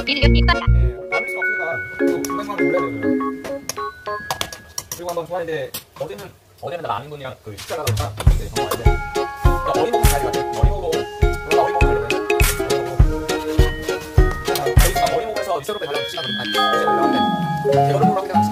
예, 그리고 한번 좋아했는데 어제는 어제는 나 아는 분이랑 그 식사를 하다가 이제 정말 이제 그러니까 어린 먹으면 잘 가요. 어린 먹으로 그러다 어린 먹으면 잘 가요. 어린 먹으면서 이처럼 달라붙이다 보니까 이제 올라왔는데 여름으로 그냥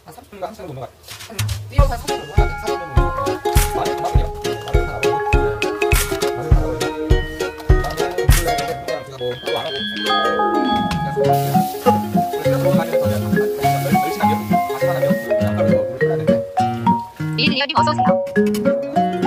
한 30분인가 한 시간 정도 한 뛰어서 한 30분 정도 한 30분 정도 일리언 님 어서 오세요.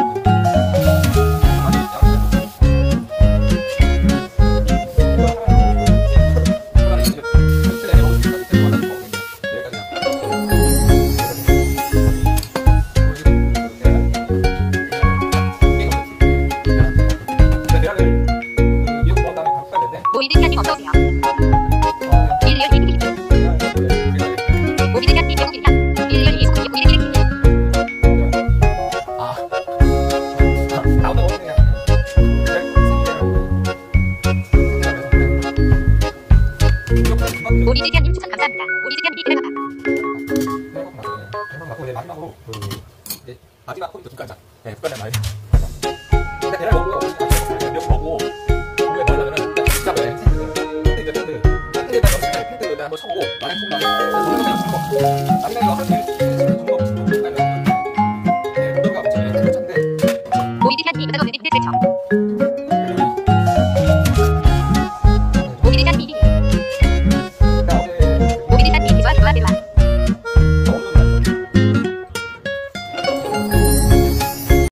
모이드샷 님 어서 오세요 맞고 이제 마지막으로 그 이제 마지막 포인트 국간장. 네, 국간장 많이. 일단 계란 먹고요. 면 먹고 국에 넣으려면 진짜 많이 팬트. 팬트 이제 팬트. 팬트에다 넣으면 팬트 일단 한번 쳐보고 많이 쳐보고 나중에 나중에 와서 오이드샷이 여자가 오늘 팬트 대청.